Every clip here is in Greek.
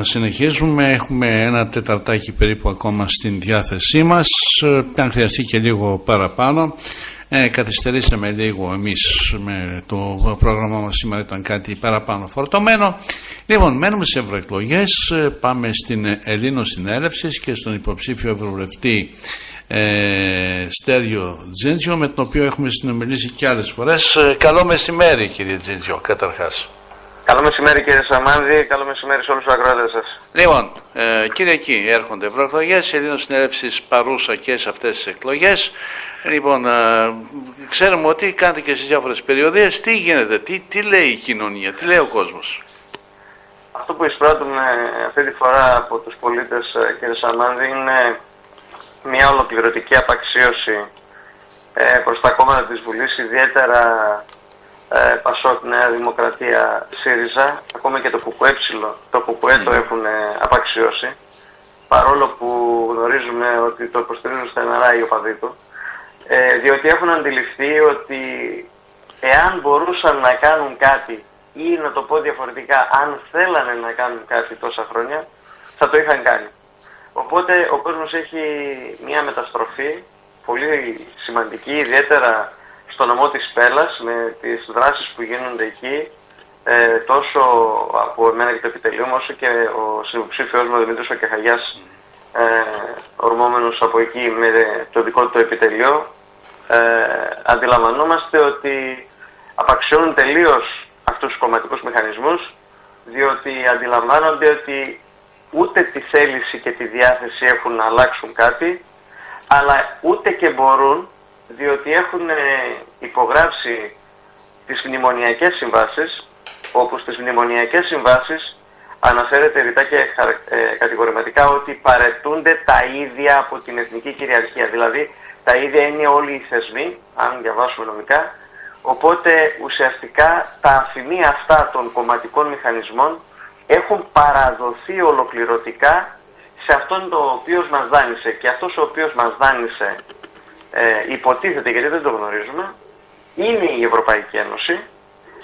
Συνεχίζουμε, έχουμε ένα τεταρτάκι περίπου ακόμα στην διάθεσή μας, αν χρειαστεί και λίγο παραπάνω. Ε, καθυστερήσαμε λίγο εμείς με το πρόγραμμα μας σήμερα ήταν κάτι παραπάνω φορτωμένο. Λοιπόν, μένουμε σε ευρωεκλογές. πάμε στην Ελλήνο Συνέλευσης και στον υποψήφιο ευρωβουλευτή ε, Στέριο Τζίντζιο με τον οποίο έχουμε συνομιλήσει και άλλες φορές. Ε, καλό μεσημέρι κύριε Τζίντζιο καταρχάς. Καλό μεσημέρι κύριε Σαμάνδη, καλό μεσημέρι σε όλους τους ακροάτες σας. Λοιπόν, ε, Κυριακή έρχονται ευρωεκλογέ, η Ελλήνων Συνέλευσης παρούσα και σε αυτές τις εκλογές. Λοιπόν, ε, ξέρουμε ότι κάνετε και στις διάφορες περιοδίες. Τι γίνεται, τι, τι λέει η κοινωνία, τι λέει ο κόσμος; Αυτό που εισπράττουμε αυτή τη φορά από τους πολίτες ε, κύριε Σαμάνδη είναι μια ολοκληρωτική απαξίωση ε, προς τα κόμματα της Βουλής, ιδιαίτερα ε, Πασόκ, Νέα Δημοκρατία, ΣΥΡΙΖΑ, ακόμα και το ΚΚΕ, το ΚΚΕ το έχουν απαξιώσει, παρόλο που γνωρίζουμε ότι το υποστηρίζουν στεναρά οι οπαδοί του, ε, διότι έχουν αντιληφθεί ότι εάν μπορούσαν να κάνουν κάτι ή να το πω διαφορετικά, αν θέλανε να κάνουν κάτι τόσα χρόνια, θα το είχαν κάνει. Οπότε ο κόσμος έχει μια μεταστροφή πολύ σημαντική, ιδιαίτερα στο νομό της Πέλας με τις δράσεις που γίνονται εκεί ε, τόσο από εμένα και το επιτελείο μου όσο και ο συνυποψήφιος μου ο Δημήτρης ο Κεχαγιάς ε, ορμόμενος από εκεί με το δικό του επιτελείο ε, αντιλαμβανόμαστε ότι απαξιώνουν τελείως αυτούς τους κομματικούς μηχανισμούς διότι αντιλαμβάνονται ότι ούτε τη θέληση και τη διάθεση έχουν να αλλάξουν κάτι αλλά ούτε και μπορούν διότι έχουν ε, υπογράψει τις μνημονιακές συμβάσεις, όπου στις μνημονιακές συμβάσεις αναφέρεται ρητά και ε, κατηγορηματικά ότι παρετούνται τα ίδια από την εθνική κυριαρχία. Δηλαδή τα ίδια είναι όλοι οι θεσμοί, αν διαβάσουμε νομικά, οπότε ουσιαστικά τα αφημία αυτά των κομματικών μηχανισμών έχουν παραδοθεί ολοκληρωτικά σε αυτόν το οποίος μας δάνεισε. Και αυτός ο οποίος μας δάνεισε ε, υποτίθεται, γιατί δεν το γνωρίζουμε, είναι η Ευρωπαϊκή Ένωση.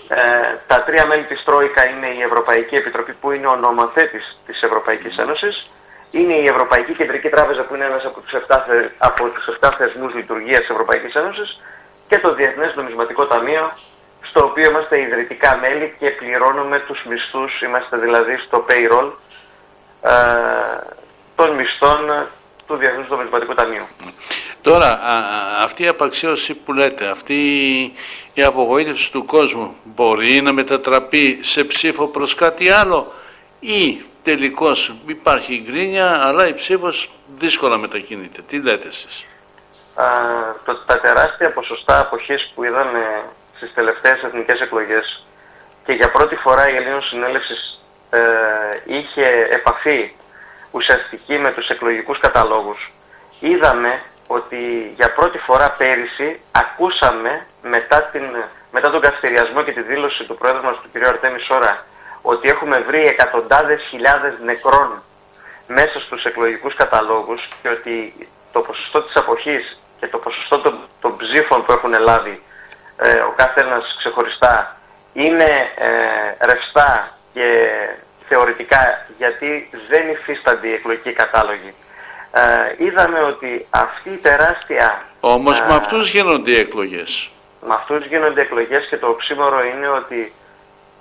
Ε, τα τρία μέλη της Τρόικα είναι η Ευρωπαϊκή Επιτροπή που είναι ο νομοθέτης της Ευρωπαϊκής Ένωσης. Είναι η Ευρωπαϊκή Κεντρική Τράπεζα που είναι ένας από τους 7, από τους 7 θεσμούς λειτουργίας της Ευρωπαϊκής Ένωσης και το Διεθνές Νομισματικό Ταμείο στο οποίο είμαστε ιδρυτικά μέλη και πληρώνουμε τους μισθούς, είμαστε δηλαδή στο payroll ε, των μισθών του Διεθνούς Νομισματικού Ταμείου. Τώρα, αυτή η απαξίωση που λέτε, αυτή η απογοήτευση του κόσμου μπορεί να μετατραπεί σε ψήφο προς κάτι άλλο ή τελικώς υπάρχει γκρίνια αλλά η ψήφος δύσκολα μετακινείται. Τι λέτε εσείς; Α, το, τα τεράστια ποσοστά αποχής που είδαμε στις τελευταίες εθνικές εκλογές και για πρώτη φορά η Ελλήνων Συνέλευσης ε, είχε επαφή ουσιαστική με τους εκλογικούς καταλόγους. Είδαμε ότι για πρώτη φορά πέρυσι ακούσαμε μετά, την, μετά τον καυτηριασμό και τη δήλωση του πρόεδρου μας του κ. Αρτέμις Σόρα ότι έχουμε βρει εκατοντάδες χιλιάδες νεκρών μέσα στους εκλογικούς καταλόγους και ότι το ποσοστό της αποχής και το ποσοστό των, των ψήφων που έχουν λάβει ε, ο κάθε ένας ξεχωριστά είναι ε, ρευστά και θεωρητικά γιατί δεν υφίστανται οι εκλογικοί κατάλογοι. Ε, είδαμε ότι αυτή η τεράστια... Όμως με αυτούς γίνονται οι εκλογές. Με αυτούς γίνονται εκλογές και το οξύμορο είναι ότι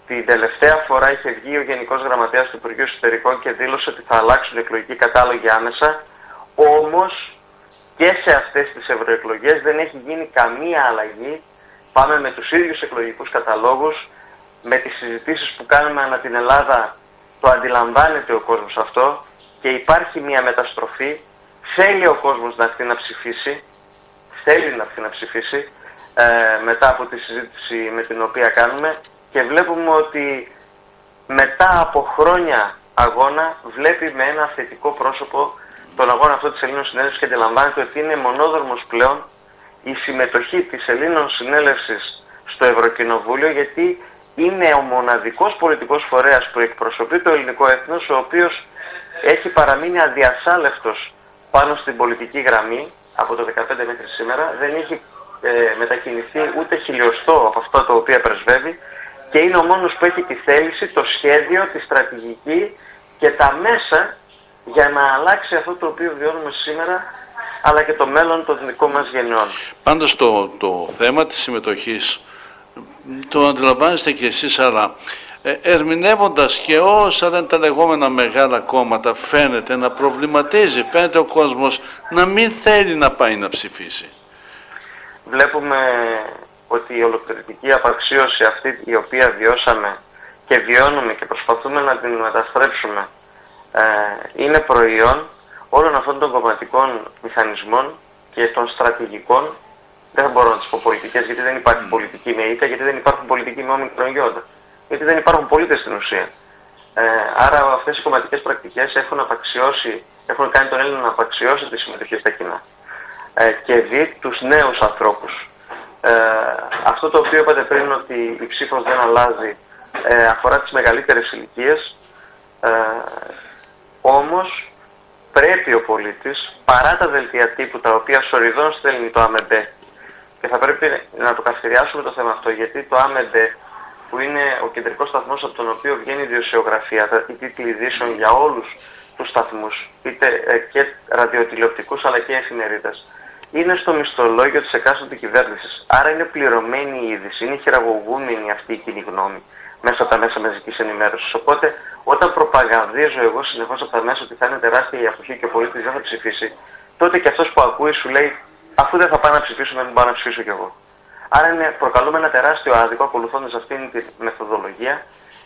την τελευταία φορά είχε βγει ο Γενικός Γραμματέας του Υπουργείου Εσωτερικών και δήλωσε ότι θα αλλάξουν οι εκλογικοί κατάλογοι άμεσα. Όμως και σε αυτές τις ευρωεκλογές δεν έχει γίνει καμία αλλαγή. Πάμε με τους ίδιους εκλογικούς καταλόγους, με τις συζητήσεις που κάνουμε ανά την Ελλάδα το αντιλαμβάνεται ο κόσμος αυτό και υπάρχει μια μεταστροφή. Θέλει ο κόσμος να έρθει να ψηφίσει, θέλει να έρθει να ψηφίσει ε, μετά από τη συζήτηση με την οποία κάνουμε και βλέπουμε ότι μετά από χρόνια αγώνα βλέπει με ένα θετικό πρόσωπο τον αγώνα αυτό της Ελλήνων Συνέλευσης και αντιλαμβάνεται ότι είναι μονόδρομος πλέον η συμμετοχή της Ελλήνων Συνέλευσης στο Ευρωκοινοβούλιο γιατί είναι ο μοναδικός πολιτικός φορέας που εκπροσωπεί το ελληνικό έθνος, ο οποίος έχει παραμείνει αδιασάλευτος πάνω στην πολιτική γραμμή από το 15 μέχρι σήμερα, δεν έχει ε, μετακινηθεί ούτε χιλιοστό από αυτό το οποίο πρεσβεύει και είναι ο μόνος που έχει τη θέληση, το σχέδιο, τη στρατηγική και τα μέσα για να αλλάξει αυτό το οποίο βιώνουμε σήμερα αλλά και το μέλλον των δικών μας γενιών. Πάντως το, το θέμα της συμμετοχής το αντιλαμβάνεστε κι εσείς αλλά ε, ερμηνεύοντας και όσα δεν τα λεγόμενα μεγάλα κόμματα φαίνεται να προβληματίζει, φαίνεται ο κόσμος να μην θέλει να πάει να ψηφίσει. Βλέπουμε ότι η ολοκληρωτική απαξίωση αυτή η οποία βιώσαμε και βιώνουμε και προσπαθούμε να την μεταστρέψουμε ε, είναι προϊόν όλων αυτών των κομματικών μηχανισμών και των στρατηγικών δεν μπορώ να τις πω πολιτικές, γιατί δεν υπάρχει mm. πολιτική με ήττα, γιατί δεν υπάρχουν πολιτικοί με όμικρον Γιατί δεν υπάρχουν πολίτες στην ουσία. Ε, άρα αυτές οι κομματικές πρακτικές έχουν απαξιώσει, έχουν κάνει τον Έλληνα να απαξιώσει τη συμμετοχή στα κοινά. Ε, και δει τους νέους ανθρώπους. Ε, αυτό το οποίο είπατε πριν ότι η ψήφος δεν αλλάζει ε, αφορά τις μεγαλύτερες ηλικίες. Ε, Όμως πρέπει ο πολίτης, παρά τα δελτία τύπου τα οποία σοριδών στέλνει το ΑΜΕΝΤΕ και θα πρέπει να το καυτηριάσουμε το θέμα αυτό, γιατί το ΑΜΕΝΤΕ, που είναι ο κεντρικός σταθμός από τον οποίο βγαίνει η ιδιοσιογραφία, οι τίτλοι ειδήσεων για όλους τους σταθμούς, είτε ε, και ραδιοτηλεοπτικούς αλλά και εφημερίδες, είναι στο μισθολόγιο της εκάστοτε κυβέρνησης. Άρα είναι πληρωμένη η είδηση, είναι χειραγωγούμενη αυτή η κοινή γνώμη μέσα από τα μέσα μαζικής ενημέρωσης. Οπότε, όταν προπαγανδίζω εγώ συνεχώς από τα μέσα ότι θα είναι τεράστια η αποχή και ο πολίτης δεν θα ψηφίσει, τότε και αυτός που ακούει σου λέει αφού δεν θα πάει να ψηφίσω, δεν πάω να ψηφίσω κι εγώ. Άρα είναι, προκαλούμε ένα τεράστιο άδικο ακολουθώντας αυτήν τη μεθοδολογία.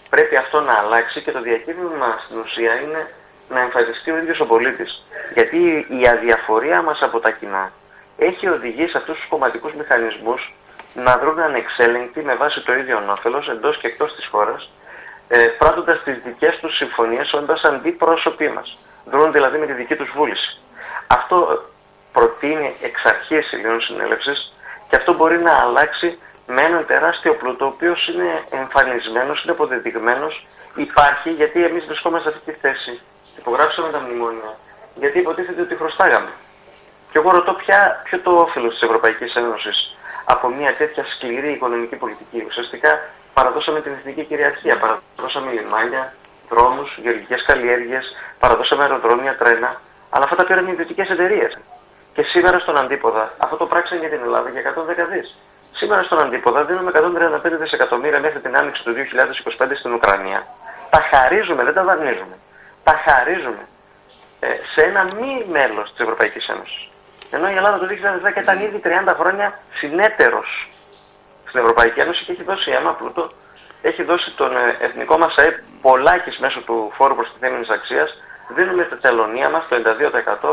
Πρέπει αυτό να αλλάξει και το διακύβευμα στην ουσία είναι να εμφανιστεί ο ίδιος ο πολίτης. Γιατί η αδιαφορία μας από τα κοινά έχει οδηγήσει αυτούς τους κομματικούς μηχανισμούς να δρουν ανεξέλεγκτοι με βάση το ίδιο όφελος εντός και εκτός της χώρας, ε, πράττοντας τις δικές τους συμφωνίες όντας αντίπρόσωποι μας. Δρούν δηλαδή με τη δική τους βούληση. Αυτό προτείνει εξ αρχής η Συνέλευσης και αυτό μπορεί να αλλάξει με έναν τεράστιο πλούτο, ο οποίος είναι εμφανισμένος, είναι αποδεδειγμένος, υπάρχει γιατί εμείς βρισκόμαστε σε αυτή τη θέση. Υπογράψαμε τα μνημόνια, γιατί υποτίθεται ότι χρωστάγαμε. Και εγώ ρωτώ ποια, ποιο το όφελος της Ευρωπαϊκής Ένωσης από μια τέτοια σκληρή οικονομική πολιτική. Ουσιαστικά παραδώσαμε την εθνική κυριαρχία, παραδώσαμε λιμάνια, δρόμους, γεωργικές καλλιέργειες, παραδώσαμε αεροδρόμια, τρένα, αλλά αυτά τα πήραν οι ιδιωτικές εταιρείες. Και σήμερα στον Αντίποδα, αυτό το πράξαν για την Ελλάδα για 110 δις. Σήμερα στον Αντίποδα δίνουμε 135 δισεκατομμύρια μέχρι την άνοιξη του 2025 στην Ουκρανία. Τα χαρίζουμε, δεν τα δανείζουμε. Τα χαρίζουμε ε, σε ένα μη μέλος της Ευρωπαϊκής Ένωσης. Ενώ η Ελλάδα το 2010 ήταν ήδη 30 χρόνια συνέτερος στην Ευρωπαϊκή Ένωση και έχει δώσει αίμα πλούτο, έχει δώσει τον ε, εθνικό μας ΑΕΠ πολλάκις μέσω του φόρου προστιθέμενης αξίας, δίνουμε τα τελωνία μας το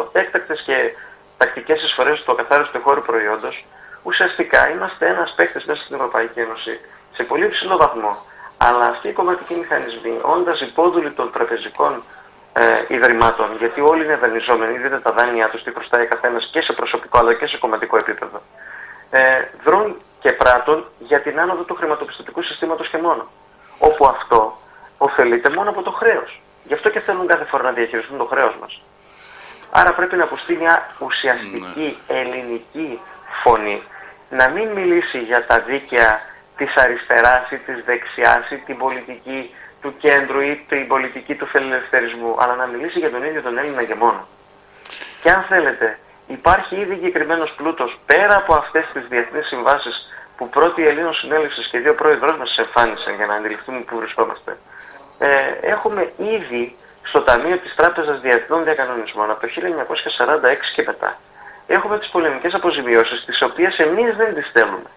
92%, έκτακτες και τακτικές εισφορές του ακαθάριστου χώρου προϊόντος, ουσιαστικά είμαστε ένας παίκτη μέσα στην Ευρωπαϊκή Ένωση σε πολύ ψηλό βαθμό. Αλλά αυτοί οι κομματικοί μηχανισμοί, όντας υπόδουλοι των τραπεζικών ε, ιδρυμάτων, γιατί όλοι είναι δανειζόμενοι, δείτε τα δάνειά τους, τι χρωστάει καθένας και σε προσωπικό αλλά και σε κομματικό επίπεδο, ε, δρούν και πράττουν για την άνοδο του χρηματοπιστωτικού συστήματος και μόνο. Όπου αυτό ωφελείται μόνο από το χρέος. Γι' αυτό και θέλουν κάθε φορά να διαχειριστούν το χρέος μας. Άρα πρέπει να ακουστεί μια ουσιαστική ναι. ελληνική φωνή. Να μην μιλήσει για τα δίκαια της αριστεράς ή της δεξιάς ή την πολιτική του κέντρου ή την πολιτική του φιλελευθερισμού, αλλά να μιλήσει για τον ίδιο τον Έλληνα και μόνο. Και αν θέλετε, υπάρχει ήδη εγκεκριμένος πλούτος πέρα από αυτές τις διεθνείς συμβάσεις που πρώτη Ελλήνων συνέλευσης και δύο πρόεδρός μας εμφάνισαν για να αντιληφθούμε πού βρισκόμαστε. Ε, έχουμε ήδη στο Ταμείο της Τράπεζας Διεθνών Διακανονισμών από το 1946 και μετά. Έχουμε τις πολεμικές αποζημιώσεις, τις οποίες εμείς δεν τις θέλουμε.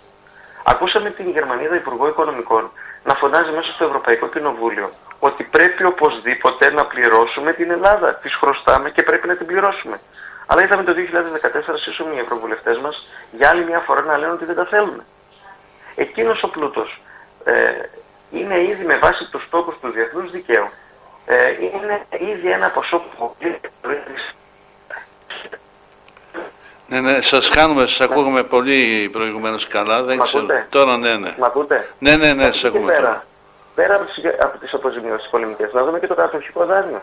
Ακούσαμε την Γερμανίδα Υπουργό Οικονομικών να φωνάζει μέσα στο Ευρωπαϊκό Κοινοβούλιο ότι πρέπει οπωσδήποτε να πληρώσουμε την Ελλάδα. Τη χρωστάμε και πρέπει να την πληρώσουμε. Αλλά είδαμε το 2014 σύσσωμοι οι ευρωβουλευτές μας για άλλη μια φορά να λένε ότι δεν τα θέλουμε. Εκείνος ο πλούτος ε, είναι ήδη με βάση τους στόχους του διεθνούς δικαίου ε, είναι ήδη ένα ποσό που ναι, ναι, σας χάνουμε, σας ναι. ακούγαμε πολύ προηγουμένως καλά, δεν ξέρω, τώρα ναι, ναι. Μ' ακούτε; Ναι, ναι, ναι, σας ακούμε πέρα, τώρα. Πέρα από τις, από τις αποζημιώσεις πολεμικές, να δούμε και το κατοχικό δάνειο.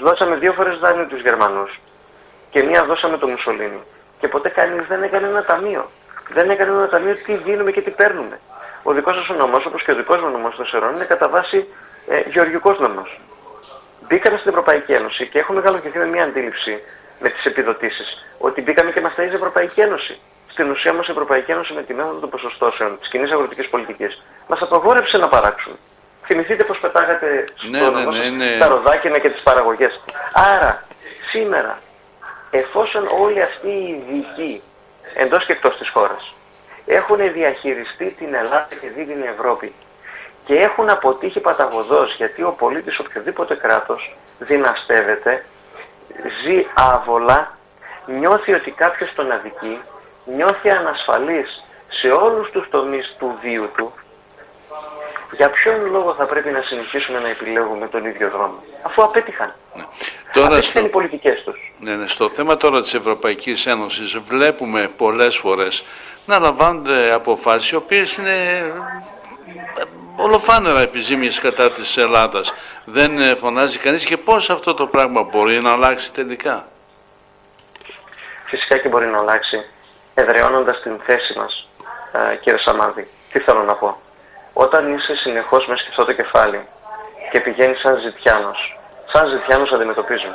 Δώσαμε δύο φορές δάνειο τους Γερμανούς και μία δώσαμε το Μουσολίνι. Και ποτέ κανείς δεν έκανε ένα ταμείο. Δεν έκανε ένα ταμείο τι δίνουμε και τι παίρνουμε. Ο δικός σας ο νομός, όπως και ο δικός μου νομός των Σερών, είναι κατά βάση ε, γεωργικός νομός μπήκαμε στην Ευρωπαϊκή Ένωση και έχουμε μεγαλοκαιθεί με μια αντίληψη με τις επιδοτήσεις ότι μπήκαμε και μας ταΐζει η Ευρωπαϊκή Ένωση. Στην ουσία όμως η Ευρωπαϊκή Ένωση με τη μέθοδο των ποσοστώσεων της κοινής αγροτικής πολιτικής μας απαγόρευσε να παράξουν. Θυμηθείτε πώς πετάγατε Ναι, στο ναι, νόμο ναι, σας ναι. τα ροδάκινα και τις παραγωγές. Άρα, σήμερα, εφόσον όλοι αυτοί οι ειδικοί εντός και εκτός της χώρας έχουν διαχειριστεί την Ελλάδα και δει την Ευρώπη και έχουν αποτύχει παταγωδός γιατί ο πολίτης οποιοδήποτε κράτος δυναστεύεται, ζει άβολα, νιώθει ότι κάποιος τον αδικεί, νιώθει ανασφαλής σε όλους τους τομείς του βίου του, για ποιον λόγο θα πρέπει να συνεχίσουμε να επιλέγουμε τον ίδιο δρόμο, αφού απέτυχαν. Τώρα Απέτυχαν στο, οι πολιτικές τους. ναι, ναι, στο θέμα τώρα της Ευρωπαϊκής Ένωσης βλέπουμε πολλές φορές να λαμβάνονται αποφάσεις οι οποίες είναι ε, ολοφάνερα επιζήμιες κατά της Ελλάδας. Δεν ε, φωνάζει κανείς και πώς αυτό το πράγμα μπορεί να αλλάξει τελικά; Φυσικά και μπορεί να αλλάξει εδραιώνοντας την θέση μας, ε, κύριε Σαμάδη. Τι θέλω να πω; Όταν είσαι συνεχώς μέσα σε αυτό το κεφάλι και πηγαίνεις σαν ζητιάνος, σαν ζητιάνος αντιμετωπίζουν.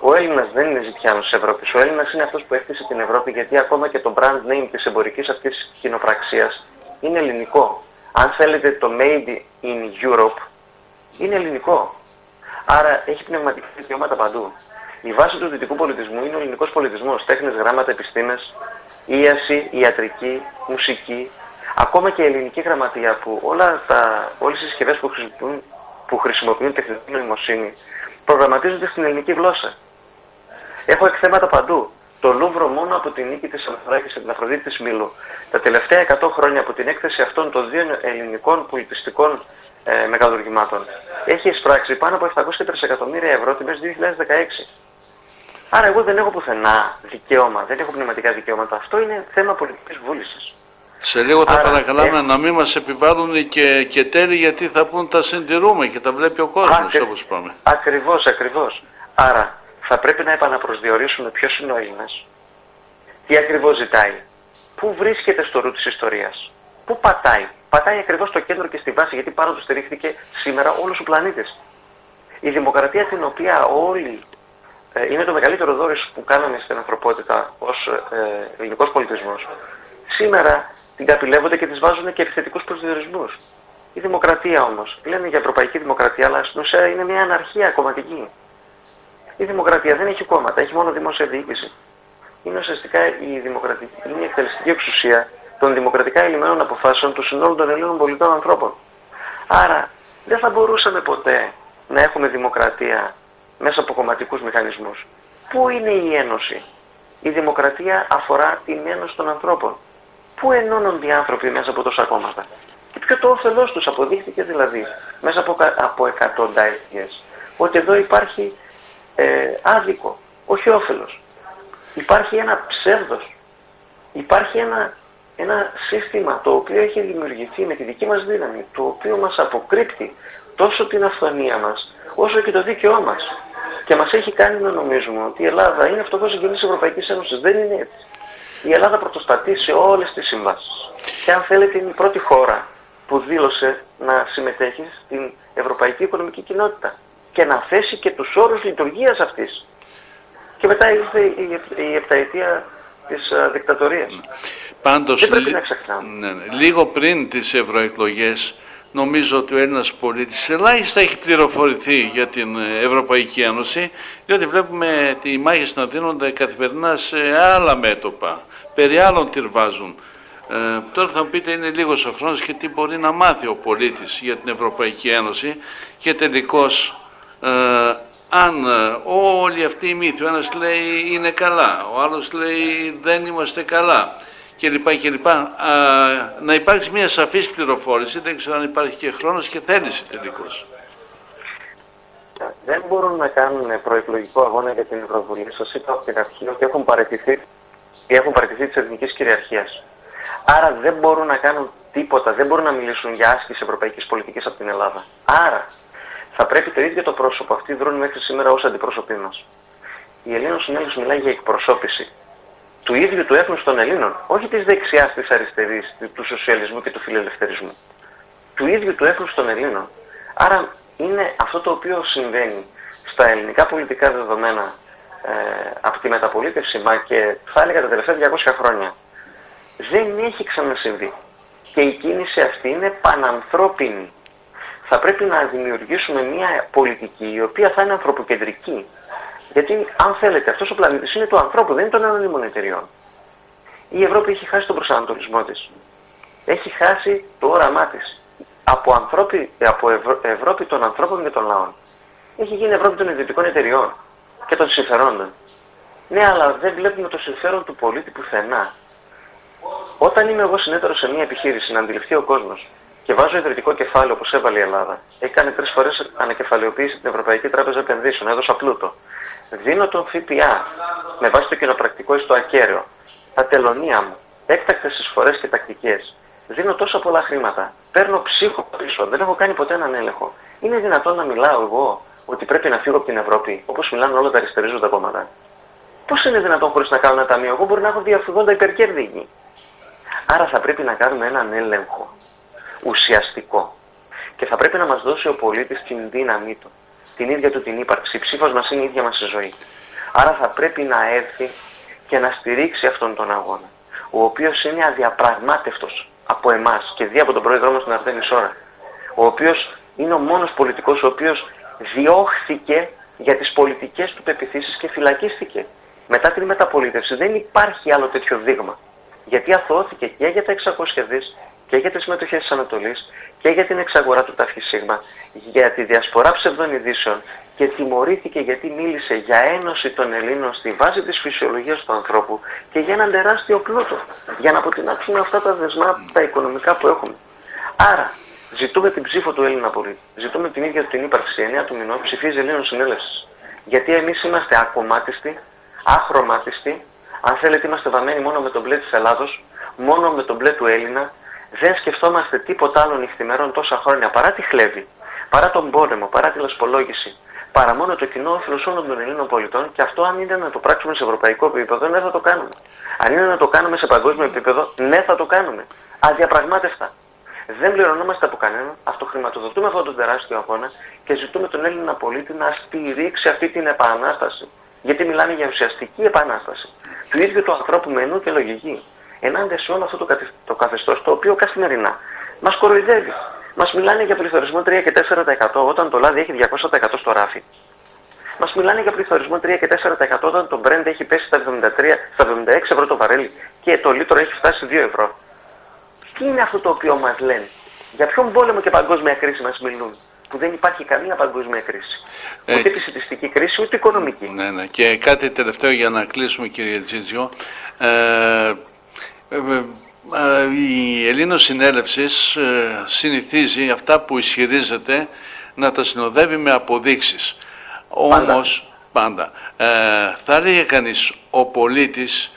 Ο Έλληνας δεν είναι ζητιάνος της Ευρώπης. Ο Έλληνας είναι αυτός που έκτισε την Ευρώπη γιατί ακόμα και το brand name της εμπορικής αυτής κοινοπραξίας είναι ελληνικό. Αν θέλετε το made in Europe είναι ελληνικό. Άρα έχει πνευματικά δικαιώματα παντού. Η βάση του δυτικού πολιτισμού είναι ο ελληνικός πολιτισμός. Τέχνες, γράμματα, επιστήμες, ίαση, ιατρική, μουσική, ακόμα και η ελληνική γραμματεία που όλα τα, όλες οι συσκευές που χρησιμοποιούν, που χρησιμοποιούν τεχνητή νοημοσύνη προγραμματίζονται στην ελληνική γλώσσα. Έχω εκθέματα παντού. Το Λούβρο μόνο από την νίκη της Αναθράκης και την Αφροδίτη της Μήλου. Τα τελευταία 100 χρόνια από την έκθεση αυτών των δύο ελληνικών πολιτιστικών ε, μεγαλουργημάτων έχει εισπράξει πάνω από 703 εκατομμύρια ευρώ την μέση 2016. Άρα εγώ δεν έχω πουθενά δικαίωμα, δεν έχω πνευματικά δικαιώματα. Αυτό είναι θέμα πολιτικής βούλησης. Σε λίγο θα Άρα, παρακαλάμε ε, να μην μας επιβάλλουν και, και τέλη γιατί θα πούν τα συντηρούμε και τα βλέπει ο κόσμος Ακρι- όπως πάμε. Ακριβώς, ακριβώς. Άρα θα πρέπει να επαναπροσδιορίσουμε ποιος είναι ο Έλληνας, τι ακριβώς ζητάει, πού βρίσκεται στο ρου της ιστορίας, πού πατάει. Πατάει ακριβώς στο κέντρο και στη βάση γιατί πάνω του στηρίχθηκε σήμερα όλος ο πλανήτης. Η δημοκρατία την οποία όλοι ε, είναι το μεγαλύτερο δώρος που κάναμε στην ανθρωπότητα ως ε, ελληνικός πολιτισμός. Σήμερα την καπηλεύονται και τις βάζουν και επιθετικούς προσδιορισμούς. Η δημοκρατία όμως, λένε για ευρωπαϊκή δημοκρατία, αλλά στην ουσία είναι μια αναρχία κομματική. Η δημοκρατία δεν έχει κόμματα, έχει μόνο δημόσια διοίκηση. Είναι ουσιαστικά η, δημοκρατική, είναι η εκτελεστική εξουσία των δημοκρατικά ελλημένων αποφάσεων του συνόλου των Ελλήνων πολιτών ανθρώπων. Άρα δεν θα μπορούσαμε ποτέ να έχουμε δημοκρατία μέσα από κομματικούς μηχανισμούς. Πού είναι η ένωση; Η δημοκρατία αφορά την ένωση των ανθρώπων. Πού ενώνονται οι άνθρωποι μέσα από τόσα κόμματα; Και ποιο το όφελός τους αποδείχθηκε δηλαδή μέσα από, κα- από εκατονταετίες. Ότι εδώ υπάρχει ε, άδικο, όχι όφελος. Υπάρχει ένα ψεύδος. Υπάρχει ένα, ένα σύστημα το οποίο έχει δημιουργηθεί με τη δική μας δύναμη, το οποίο μας αποκρύπτει τόσο την αυθονία μας, όσο και το δίκαιό μας. Και μας έχει κάνει να νομίζουμε ότι η Ελλάδα είναι φτωχός εγγενής της Ευρωπαϊκής Ένωσης. Δεν είναι έτσι. Η Ελλάδα πρωτοστατεί σε όλες τις συμβάσεις. Και αν θέλετε είναι η πρώτη χώρα που δήλωσε να συμμετέχει στην Ευρωπαϊκή Οικονομική Κοινότητα και να θέσει και τους όρους λειτουργίας αυτής. Και μετά ήρθε η, επ- η επταετία της α, δικτατορίας. Πάντως, Δεν πρέπει λι- να ξεχνάμε. ναι, ναι. λίγο πριν τις ευρωεκλογές, νομίζω ότι ο Έλληνας πολίτης ελάχιστα έχει πληροφορηθεί για την ε, Ευρωπαϊκή Ένωση, διότι βλέπουμε τη μάχες να δίνονται καθημερινά σε άλλα μέτωπα, περί άλλων τυρβάζουν. Ε, τώρα θα μου πείτε είναι λίγος ο χρόνος και τι μπορεί να μάθει ο πολίτης για την Ευρωπαϊκή Ένωση και τελικώς ε, αν ε, όλοι αυτοί οι μύθοι, ο ένας λέει είναι καλά, ο άλλος λέει δεν είμαστε καλά κλπ. κλπ. Α, να υπάρξει μια σαφής πληροφόρηση, δεν ξέρω αν υπάρχει και χρόνος και θέληση τελικώς. Δεν μπορούν να κάνουν προεκλογικό αγώνα για την Ευρωβουλή. Σας είπα από την αρχή ότι έχουν παραιτηθεί, ή έχουν παραιτηθεί της εθνικής κυριαρχίας. Άρα δεν μπορούν να κάνουν τίποτα, δεν μπορούν να μιλήσουν για άσκηση ευρωπαϊκής πολιτικής από την Ελλάδα. Άρα θα πρέπει το ίδιο το πρόσωπο, αυτοί δρούν μέχρι σήμερα ως αντιπρόσωποι μας. Η Ελλήνων Συνέλευσης μιλάει για εκπροσώπηση του ίδιου του έθνους των Ελλήνων, όχι της δεξιάς, της αριστερής, του σοσιαλισμού και του φιλελευθερισμού. Του ίδιου του έθνους των Ελλήνων. Άρα είναι αυτό το οποίο συμβαίνει στα ελληνικά πολιτικά δεδομένα ε, από τη μεταπολίτευση, μα και θα έλεγα τα τελευταία 200 χρόνια, δεν έχει ξανασυμβεί. Και η κίνηση αυτή είναι πανανθρώπινη. Θα πρέπει να δημιουργήσουμε μια πολιτική η οποία θα είναι ανθρωποκεντρική. Γιατί αν θέλετε αυτός ο πλανήτης είναι του ανθρώπου, δεν είναι των ανωνύμων εταιριών. Η Ευρώπη έχει χάσει τον προσανατολισμό της. Έχει χάσει το όραμά της. Από, από Ευρώπη των ανθρώπων και των λαών. Έχει γίνει Ευρώπη των ιδιωτικών εταιριών και των συμφερόντων. Ναι, αλλά δεν βλέπουμε το συμφέρον του πολίτη πουθενά. Όταν είμαι εγώ συνέτερο σε μια επιχείρηση να αντιληφθεί ο κόσμος και βάζω ιδρυτικό κεφάλαιο όπως έβαλε η Ελλάδα, έχει κάνει τρεις φορές ανακεφαλαιοποίηση την Ευρωπαϊκή Τράπεζα Επενδύσεων, έδωσα πλούτο. Δίνω τον ΦΠΑ με βάση το κοινοπρακτικό ή στο ακέραιο, τα τελωνία μου, έκτακτες εισφορέ και τακτικές. Δίνω τόσα πολλά χρήματα. Παίρνω ψύχο πίσω. Δεν έχω κάνει ποτέ έναν έλεγχο. Είναι δυνατόν να μιλάω εγώ ότι πρέπει να φύγω από την Ευρώπη, όπως μιλάνε όλα τα αριστερίζοντα κόμματα; Πώς είναι δυνατόν χωρίς να κάνω ένα ταμείο, εγώ μπορεί να έχω διαφυγόντα υπερκέρδη εκεί. Άρα θα πρέπει να κάνουμε έναν έλεγχο ουσιαστικό. Και θα πρέπει να μας δώσει ο πολίτης την δύναμή του, την ίδια του την ύπαρξη. Η ψήφος μας είναι η ίδια μας η ζωή. Άρα θα πρέπει να έρθει και να στηρίξει αυτόν τον αγώνα, ο οποίος είναι αδιαπραγμάτευτος από εμάς και δι' από τον πρόεδρό μας τον Αρτέμις Σόρα, ο οποίος είναι ο μόνος πολιτικός ο οποίος διώχθηκε για τις πολιτικές του πεπιθήσεις και φυλακίστηκε. Μετά την μεταπολίτευση δεν υπάρχει άλλο τέτοιο δείγμα. Γιατί αθωώθηκε και για τα 600 δις και για τις μετοχές της Ανατολής και για την εξαγορά του ΤΑΦΙ για τη διασπορά ψευδών ειδήσεων και τιμωρήθηκε γιατί μίλησε για ένωση των Ελλήνων στη βάση της φυσιολογίας του ανθρώπου και για έναν τεράστιο πλούτο, για να αποτινάξουμε αυτά τα δεσμά τα οικονομικά που έχουμε. Άρα, Ζητούμε την ψήφο του Έλληνα πολίτη. Ζητούμε την ίδια την ύπαρξη. 9 του μηνό ψηφίζει Ελλήνων συνέλευσης. Γιατί εμείς είμαστε ακομάτιστοι, αχρωμάτιστοι. Αν θέλετε, είμαστε βαμμένοι μόνο με τον μπλε της Ελλάδος, μόνο με τον μπλε του Έλληνα. Δεν σκεφτόμαστε τίποτα άλλο νυχθημερών τόσα χρόνια παρά τη χλέβη, παρά τον πόλεμο, παρά τη λασπολόγηση, παρά μόνο το κοινό όφελος όλων των Ελλήνων πολιτών και αυτό αν είναι να το πράξουμε σε ευρωπαϊκό επίπεδο, ναι θα το κάνουμε. Αν είναι να το κάνουμε σε παγκόσμιο επίπεδο, ναι θα το κάνουμε. Αδιαπραγμάτευτα. Δεν πληρωνόμαστε από κανέναν, αυτοχρηματοδοτούμε αυτόν τον τεράστιο αγώνα και ζητούμε τον Έλληνα πολίτη να στηρίξει αυτή την επανάσταση. Γιατί μιλάμε για ουσιαστική επανάσταση του ίδιου του ανθρώπου με νου και λογική. Ενάντια σε όλο αυτό το, το καθεστώς το οποίο καθημερινά μας κοροϊδεύει. Μας μιλάνε για πληθωρισμό 3 και 4% όταν το λάδι έχει 200% στο ράφι. Μας μιλάνε για πληθωρισμό 3 και 4% όταν το Brent έχει πέσει στα, 73, στα 76 ευρώ το βαρέλι και το λίτρο έχει φτάσει 2 ευρώ. Τι είναι αυτό το οποίο μας λένε; Για ποιον πόλεμο και παγκόσμια κρίση μας μιλούν. Που δεν υπάρχει καμία παγκόσμια κρίση; Ε, ούτε επισητιστική κρίση, ούτε οικονομική. Ναι, ναι. Και κάτι τελευταίο για να κλείσουμε κύριε Τζίτζιο. Ε, ε, ε, η Ελλήνος Συνέλευσης ε, συνηθίζει αυτά που ισχυρίζεται να τα συνοδεύει με αποδείξεις. Πάντα. Όμως, πάντα, ε, θα έλεγε κανείς ο πολίτης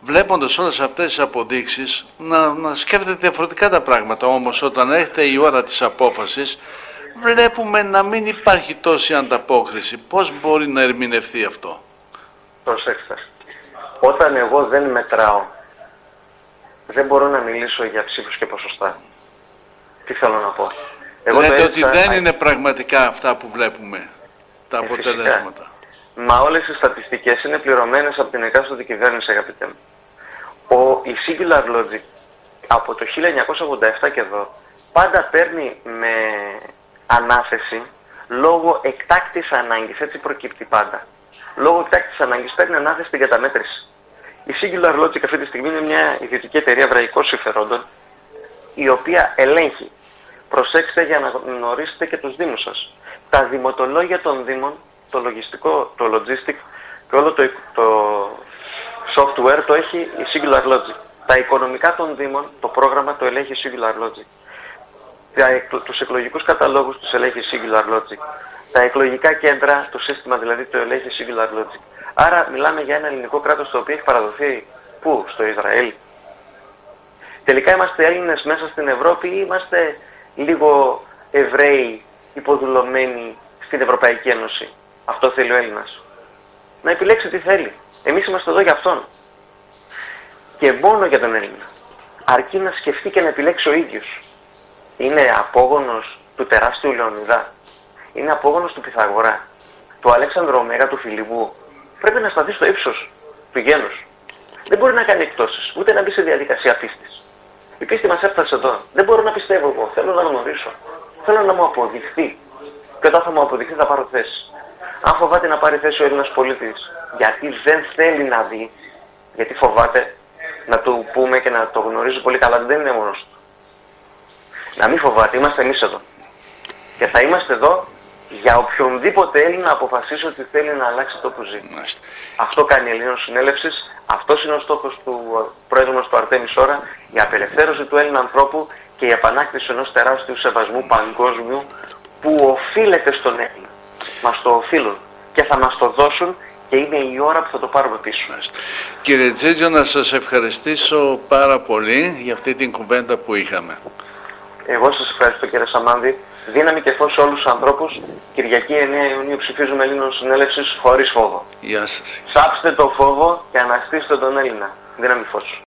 βλέποντας όλες αυτές τις αποδείξεις να, να σκέφτεται διαφορετικά τα πράγματα όμως όταν έρχεται η ώρα της απόφασης βλέπουμε να μην υπάρχει τόση ανταπόκριση πώς μπορεί να ερμηνευτεί αυτό; Προσέξτε όταν εγώ δεν μετράω δεν μπορώ να μιλήσω για ψήφους και ποσοστά. Τι θέλω να πω; Εγώ Λέτε ότι δεν είναι πραγματικά αυτά που βλέπουμε τα ε, αποτελέσματα. Μα όλες οι στατιστικές είναι πληρωμένες από την εκάστοτε κυβέρνηση αγαπητέ μου. Ο, η Singular Logic από το 1987 και εδώ πάντα παίρνει με ανάθεση λόγω εκτάκτης ανάγκης, έτσι προκύπτει πάντα. Λόγω εκτάκτης ανάγκης παίρνει ανάθεση στην καταμέτρηση. Η Singular Logic αυτή τη στιγμή είναι μια ιδιωτική εταιρεία βραϊκών συμφερόντων η οποία ελέγχει. Προσέξτε για να γνωρίσετε και τους δήμους σας. Τα δημοτολόγια των δήμων, το λογιστικό, το logistic και όλο το, το software το έχει η Singular Logic. Τα οικονομικά των Δήμων, το πρόγραμμα το ελέγχει η Singular Logic. Τους εκλογικούς καταλόγους τους ελέγχει η Singular Logic. Τα εκλογικά κέντρα, το σύστημα δηλαδή το ελέγχει η Singular Logic. Άρα μιλάμε για ένα ελληνικό κράτος το οποίο έχει παραδοθεί πού, στο Ισραήλ. Τελικά είμαστε Έλληνες μέσα στην Ευρώπη ή είμαστε λίγο Εβραίοι υποδουλωμένοι στην Ευρωπαϊκή Ένωση; Αυτό θέλει ο Έλληνας. Να επιλέξει τι θέλει. Εμείς είμαστε εδώ για αυτόν. Και μόνο για τον Έλληνα. Αρκεί να σκεφτεί και να επιλέξει ο ίδιος. Είναι απόγονος του τεράστιου Λεωνιδά. Είναι απόγονος του Πυθαγορά, του Αλέξανδρου Ωμέγα, του Φιλιππού. Πρέπει να σταθεί στο ύψος του γένους. Δεν μπορεί να κάνει εκτόσεις, ούτε να μπει σε διαδικασία πίστης. Η πίστη μας έφτασε εδώ. Δεν μπορώ να πιστεύω εγώ. Θέλω να γνωρίσω. Θέλω να μου αποδειχθεί. Και όταν θα μου αποδειχθεί θα πάρω θέση. Αν φοβάται να πάρει θέση ο Έλληνας πολίτης, γιατί δεν θέλει να δει, γιατί φοβάται να του πούμε και να το γνωρίζει πολύ καλά, δεν είναι μόνος του. Να μην φοβάται, είμαστε εμείς εδώ. Και θα είμαστε εδώ για οποιονδήποτε Έλληνα αποφασίσει ότι θέλει να αλλάξει το που ζει. Αυτό κάνει η Ελλήνων Συνέλευσης, αυτός είναι ο στόχος του πρόεδρου μα του Αρτέμις Σόρα, η απελευθέρωση του Έλληνα ανθρώπου και η επανάκτηση ενός τεράστιου σεβασμού παγκόσμιου που οφείλεται στον Έλληνα. Μας το οφείλουν και θα μας το δώσουν και είναι η ώρα που θα το πάρουμε πίσω. Κύριε Τζίτζο, να σας ευχαριστήσω πάρα πολύ για αυτή την κουβέντα που είχαμε. Εγώ σας ευχαριστώ κύριε Σαμάνδη. Δύναμη και φως σε όλους τους ανθρώπους. Κυριακή 9 Ιουνίου ψηφίζουμε Ελλήνων Συνέλευσης χωρίς φόβο. Γεια σας. Ψάψτε το φόβο και αναστήστε τον Έλληνα. Δύναμη φως.